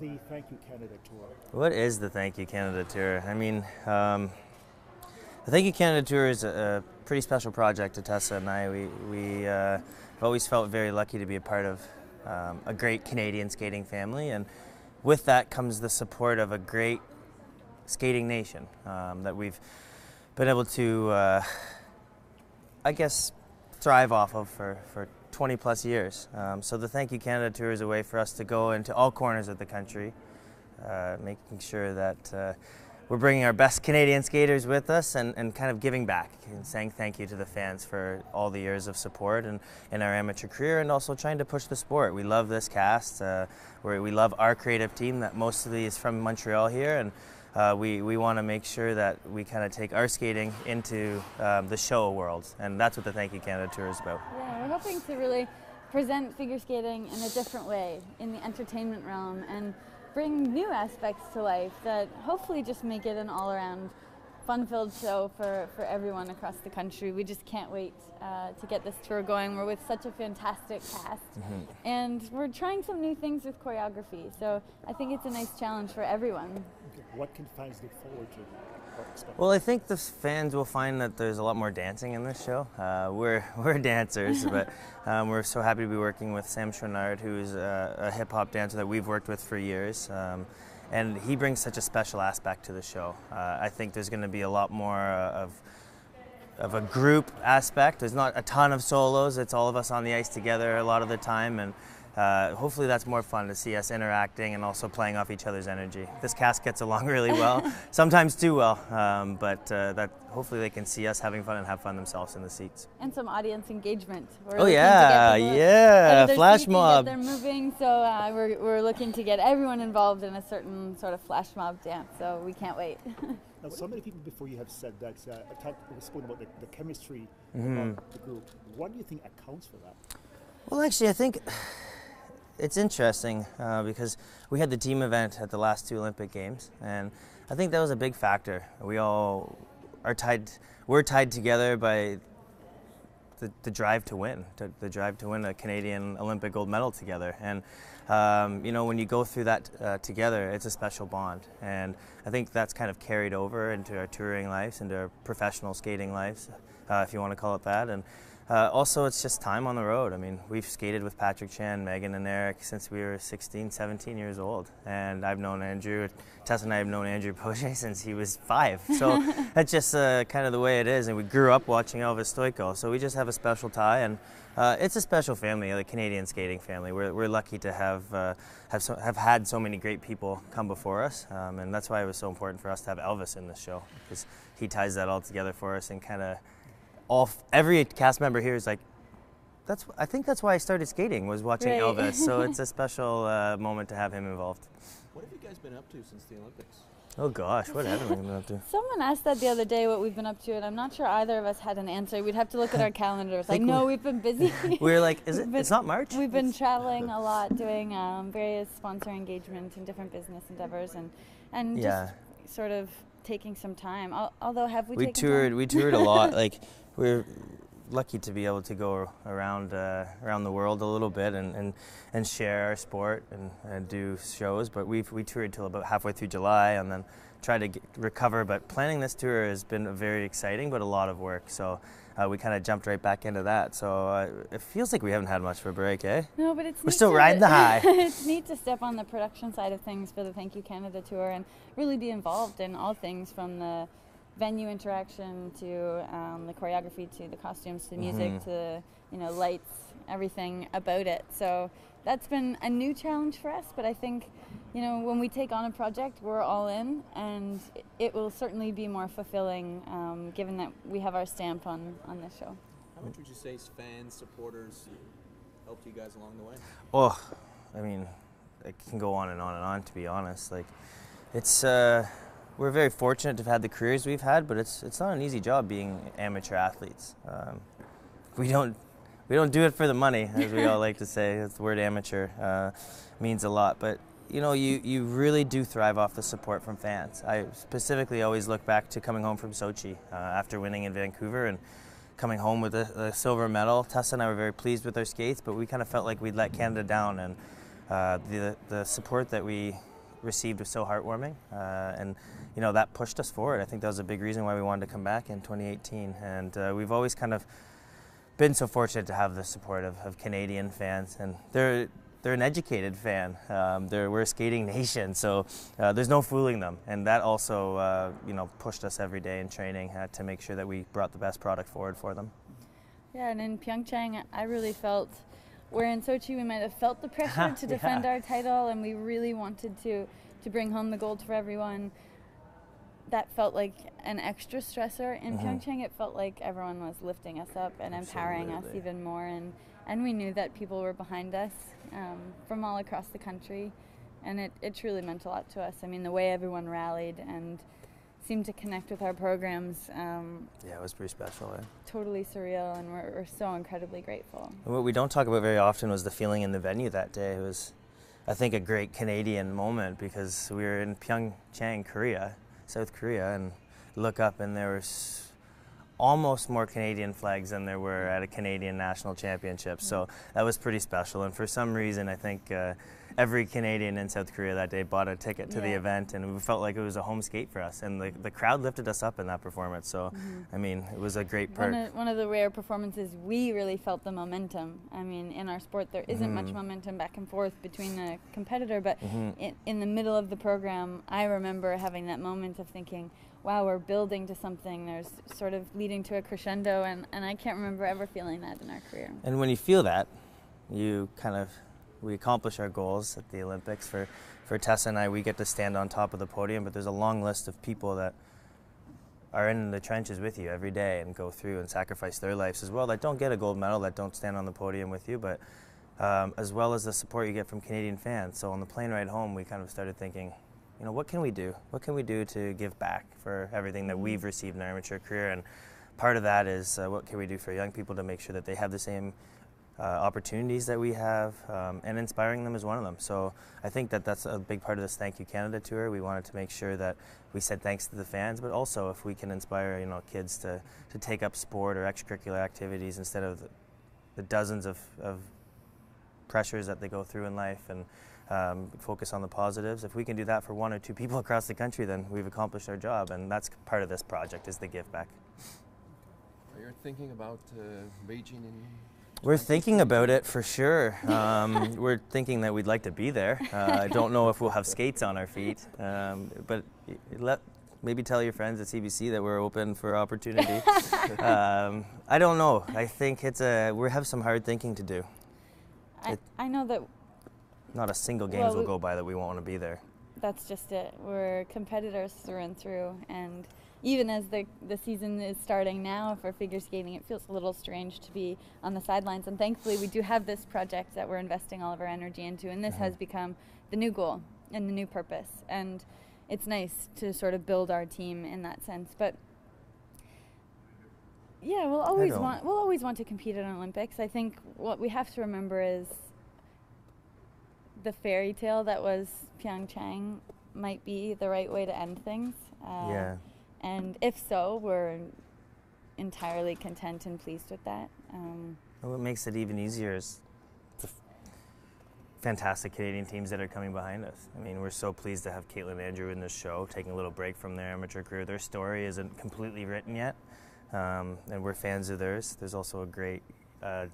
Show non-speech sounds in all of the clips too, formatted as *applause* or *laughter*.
the Thank You Canada Tour? What is the Thank You Canada Tour? I mean, um, the Thank You Canada Tour is a, a, pretty special project to Tessa and I. We, we uh, have always felt very lucky to be a part of um, a great Canadian skating family, and with that comes the support of a great skating nation um, that we've been able to, uh, I guess, thrive off of for, for 20 plus years. Um, so the Thank You Canada Tour is a way for us to go into all corners of the country, uh, making sure that uh, we're bringing our best Canadian skaters with us and, and kind of giving back and saying thank you to the fans for all the years of support and in our amateur career and also trying to push the sport. We love this cast. Uh, we love our creative team that mostly is from Montreal here and uh, we, we want to make sure that we kind of take our skating into um, the show world and that's what the Thank You Canada Tour is about. Yeah, we're hoping to really present figure skating in a different way in the entertainment realm and bring new aspects to life that hopefully just make it an all-around fun-filled show for, for everyone across the country. We just can't wait uh, to get this tour going. We're with such a fantastic cast, mm-hmm. and we're trying some new things with choreography. So I think it's a nice challenge for everyone. What can fans look forward to? Well, I think the fans will find that there's a lot more dancing in this show. Uh, we're *laughs* we're dancers, but *laughs* um, we're so happy to be working with Sam Chouinard, who's a, a hip hop dancer that we've worked with for years. Um, and he brings such a special aspect to the show. Uh, I think there's going to be a lot more uh, of of a group aspect. There's not a ton of solos. It's all of us on the ice together a lot of the time, and uh, hopefully that's more fun to see us interacting and also playing off each other's energy. This cast gets along *laughs* really well, *laughs* sometimes too well, um, but uh, that hopefully they can see us having fun and have fun themselves in the seats. And some audience engagement. We're oh yeah, yeah, flash mob. They're moving, so uh, we're, we're looking to get everyone involved in a certain sort of flash mob dance. So we can't wait. *laughs* now, so many people before you have said that uh, talked, spoken about the, the chemistry mm-hmm. of the group. What do you think accounts for that? Well, actually, I think it's interesting uh, because we had the team event at the last two Olympic Games, and I think that was a big factor. We all are tied, we're tied together by the, the drive to win, to, the drive to win a Canadian Olympic gold medal together. And um, you know, when you go through that uh, together, it's a special bond. And I think that's kind of carried over into our touring lives, into our professional skating lives, uh, if you want to call it that. And uh, also, it's just time on the road. I mean, we've skated with Patrick Chan, Meagan, and Eric since we were 16, 17 years old. And I've known Andrew, Tessa and I have known Andrew *laughs* Poje since he was five. So *laughs* that's just uh, kind of the way it is. And we grew up watching Elvis Stojko. So we just have a special tie. And uh, it's a special family, the Canadian skating family. We're, we're lucky to have, uh, have, so, have had so many great people come before us. Um, and that's why it was so important for us to have Elvis in this show, because he ties that all together for us and kind of all every cast member here is like, that's I think that's why I started skating was watching right. Elvis. So *laughs* it's a special uh, moment to have him involved. What have you guys been up to since the Olympics? Oh gosh, what haven't we been up to? *laughs* Someone asked that the other day what we've been up to, and I'm not sure either of us had an answer. We'd have to look at our *laughs* calendars. Like, no, we've been busy. we are like, is it? Been, it's not March. We've been traveling a lot, doing um, various sponsor engagements and different business endeavors, and and yeah. just sort of taking some time. Although, have we? We toured. Time? We toured a lot. like we're lucky to be able to go around uh, around the world a little bit and, and, and share our sport and, and do shows. But we we toured till about halfway through July and then tried to get, recover. But planning this tour has been very exciting, but a lot of work. So. Uh, we kind of jumped right back into that, so uh, it feels like we haven't had much of a break, eh? No, but it's we're still riding the high. *laughs* it's neat to step on the production side of things for the Thank You Canada tour and really be involved in all things from the venue interaction to um, the choreography to the costumes to the music mm-hmm. to you know lights everything about it. So that's been a new challenge for us but i think you know when we take on a project we're all in and it will certainly be more fulfilling um, given that we have our stamp on on this show. How much would you say fans supporters helped you guys along the way? Oh i mean it can go on and on and on to be honest. Like it's uh we're very fortunate to have had the careers we've had, but it's it's not an easy job being amateur athletes. Um, we don't we don't do it for the money, as we all *laughs* like to say. the word amateur uh, means a lot, but you know, you, you really do thrive off the support from fans. I specifically always look back to coming home from Sochi uh, after winning in Vancouver and coming home with a, a, silver medal. Tessa and I were very pleased with our skates, but we kind of felt like we'd let Canada down. And uh, the the support that we received was so heartwarming, uh, and you know that pushed us forward. I think that was a big reason why we wanted to come back in 2018, and uh, we've always kind of been so fortunate to have the support of, of Canadian fans, and they're they're an educated fan. Um, we're a skating nation, so uh, there's no fooling them, and that also uh, you know pushed us every day in training uh, to make sure that we brought the best product forward for them. Yeah, and in Pyeongchang, I really felt where in Sochi we might have felt the pressure *laughs* to defend yeah. our title, and we really wanted to to bring home the gold for everyone. That felt like an extra stressor in mm-hmm. Pyeongchang. It felt like everyone was lifting us up and Absolutely. empowering us even more, and and we knew that people were behind us um, from all across the country, and it, it truly meant a lot to us. I mean, the way everyone rallied and seemed to connect with our programs. Um, yeah, it was pretty special. Eh? Totally surreal, and we're, we're so incredibly grateful. And what we don't talk about very often was the feeling in the venue that day. It was, I think, a great Canadian moment because we were in Pyeongchang, Korea, South Korea, and look up and there was almost more Canadian flags than there were at a Canadian national championship. So that was pretty special. And for some reason, I think uh, every Canadian in South Korea that day bought a ticket to yeah. the event, and we felt like it was a home skate for us. And the, the crowd lifted us up in that performance. So, mm-hmm. I mean, it was a great perk. One of, one of, the rare performances, we really felt the momentum. I mean, in our sport, there isn't mm-hmm. much momentum back and forth between the competitor, but mm-hmm. in, in the middle of the program, I remember having that moment of thinking, wow, we're building to something. There's sort of leading to a crescendo, and, and I can't remember ever feeling that in our career. And when you feel that, you kind of we accomplish our goals at the Olympics. For for Tessa and I, we get to stand on top of the podium, but there's a long list of people that are in the trenches with you every day and go through and sacrifice their lives as well that don't get a gold medal, that don't stand on the podium with you, but um, as well as the support you get from Canadian fans. So on the plane ride home, we kind of started thinking, you know, what can we do? What can we do to give back for everything that we've received in our amateur career? And part of that is uh, what can we do for young people to make sure that they have the same uh, opportunities that we have, um, and inspiring them is one of them. So I think that that's a big part of this Thank You Canada tour. We wanted to make sure that we said thanks to the fans, but also if we can inspire you know kids to, to take up sport or extracurricular activities instead of the, the dozens of, of pressures that they go through in life and um, focus on the positives. If we can do that for one or two people *laughs* across the country, then we've accomplished our job, and that's part of this project is the give back. Are you thinking about uh, Beijing in we're thinking about it for sure. Um, *laughs* we're thinking that we'd like to be there. Uh, I don't know if we'll have skates on our feet, um, but let maybe tell your friends at CBC that we're open for opportunity. *laughs* um, I don't know. I think it's a we have some hard thinking to do. I, it, I know that. Not a single games well, will go by that we won't want to be there. That's just it. We're competitors through and through, and even as the, the season is starting now for figure skating, it feels a little strange to be on the sidelines. And thankfully, we do have this project that we're investing all of our energy into, and this mm-hmm. has become the new goal and the new purpose. And it's nice to sort of build our team in that sense. But yeah, we'll always want we'll always want to compete at an Olympics. I think what we have to remember is the fairy tale that was Pyeongchang might be the right way to end things. Uh, yeah. And if so, we're entirely content and pleased with that. Um, what makes it even easier is the fantastic Canadian teams that are coming behind us. I mean, we're so pleased to have Kaitlyn Andrew in this show, taking a little break from their amateur career. Their story isn't completely written yet, um, and we're fans of theirs. There's also a great, uh,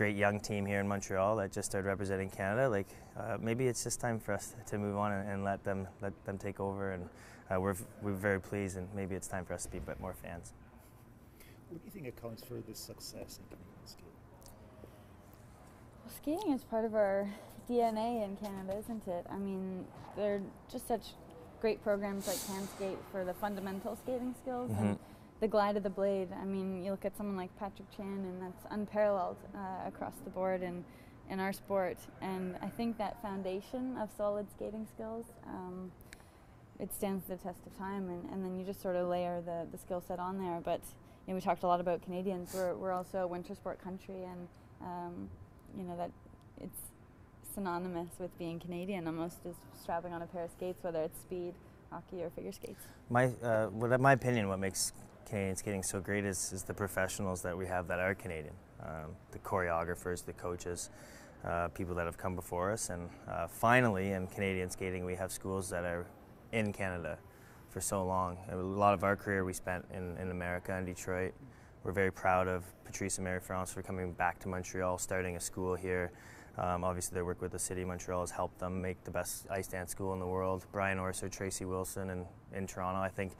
great young team here in Montreal that just started representing Canada. Like, uh, maybe it's just time for us to move on and, and let them let them take over and uh, we're, we're very pleased, and maybe it's time for us to be a bit more fans. What do you think accounts for this success in Canadian skating? Well, skating is part of our DNA in Canada, isn't it? I mean, they're just such great programs like CanSkate for the fundamental skating skills mm-hmm. and the glide of the blade. I mean, you look at someone like Patrick Chan, and that's unparalleled uh, across the board in, in our sport. And I think that foundation of solid skating skills. Um, it stands the test of time, and, and then you just sort of layer the, the skill set on there. But you know, we talked a lot about Canadians. We're, we're also a winter sport country, and um, you know that it's synonymous with being Canadian almost as strapping on a pair of skates, whether it's speed, hockey, or figure skates. My, uh, what, my opinion, what makes Canadian skating so great is, is the professionals that we have that are Canadian, um, the choreographers, the coaches. uh, people that have come before us. And uh, finally, in Canadian skating, we have schools that are in Canada for so long. A lot of our career we spent in, in America and Detroit. We're very proud of Patrice and Marie-France for coming back to Montreal, starting a school here. Um, obviously, their work with the city of Montreal has helped them make the best ice dance school in the world. Brian Orser, Tracy Wilson, and in Toronto, I think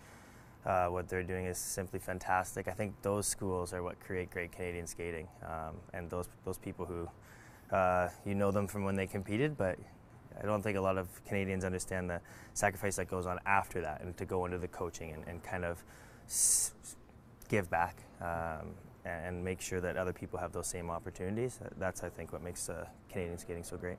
uh, what they're doing is simply fantastic. I think those schools are what create great Canadian skating, um, and those those people who uh, you know them from when they competed, but I don't think a lot of Canadians understand the sacrifice that goes on after that, and to go into the coaching and, and kind of give back um, and make sure that other people have those same opportunities. That's I think what makes uh, Canadian skating so great.